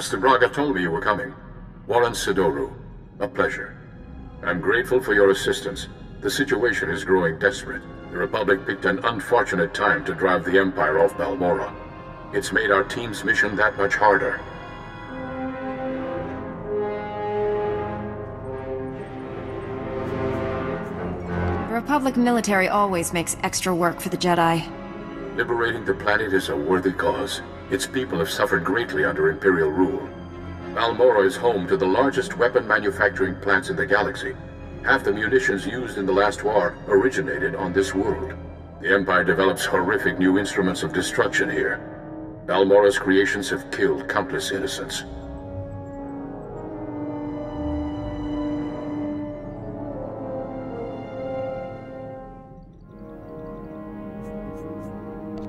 Master Braga told me you were coming. Warren Sidoru. A pleasure. I'm grateful for your assistance. The situation is growing desperate. The Republic picked an unfortunate time to drive the Empire off Balmorra. It's made our team's mission that much harder. The Republic military always makes extra work for the Jedi. Liberating the planet is a worthy cause. Its people have suffered greatly under Imperial rule. Balmorra is home to the largest weapon manufacturing plants in the galaxy. Half the munitions used in the last war originated on this world. The Empire develops horrific new instruments of destruction here. Balmorra's creations have killed countless innocents.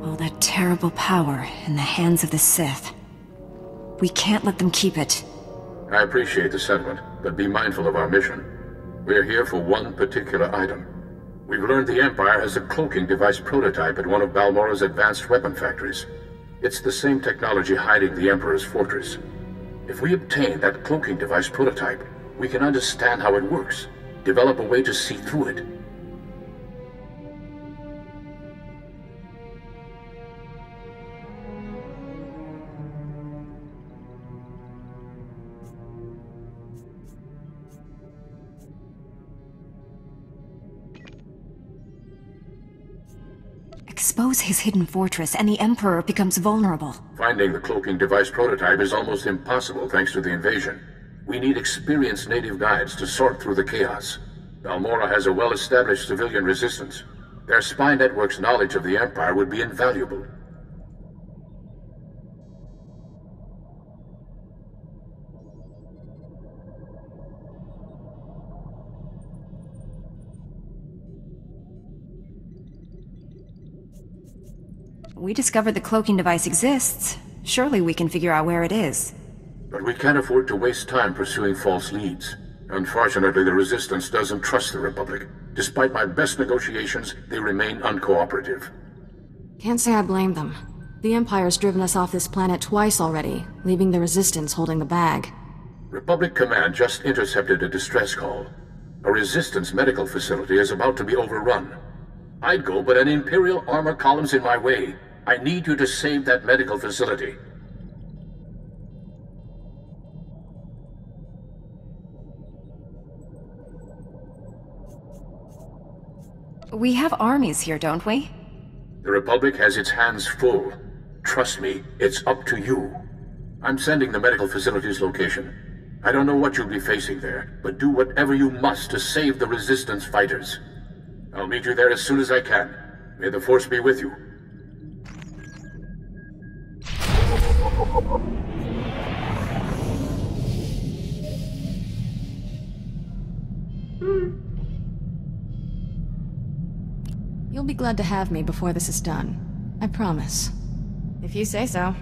All that terrible power in the hands of the Sith. We can't let them keep it. I appreciate the sentiment, but be mindful of our mission. We're here for one particular item. We've learned the Empire has a cloaking device prototype at one of Balmorra's advanced weapon factories. It's the same technology hiding the Emperor's fortress. If we obtain that cloaking device prototype, we can understand how it works, develop a way to see through it. Expose his hidden fortress, and the Emperor becomes vulnerable. Finding the cloaking device prototype is almost impossible thanks to the invasion. We need experienced native guides to sort through the chaos. Balmorra has a well-established civilian resistance. Their spy network's knowledge of the Empire would be invaluable. We discovered the cloaking device exists. Surely we can figure out where it is. But we can't afford to waste time pursuing false leads. Unfortunately, the Resistance doesn't trust the Republic. Despite my best negotiations, they remain uncooperative. Can't say I blame them. The Empire's driven us off this planet twice already, leaving the Resistance holding the bag. Republic Command just intercepted a distress call. A Resistance medical facility is about to be overrun. I'd go, but an Imperial armor column's in my way. I need you to save that medical facility. We have armies here, don't we? The Republic has its hands full. Trust me, it's up to you. I'm sending the medical facility's location. I don't know what you'll be facing there, but do whatever you must to save the Resistance fighters. I'll meet you there as soon as I can. May the Force be with you. You'll be glad to have me before this is done. I promise. If you say so.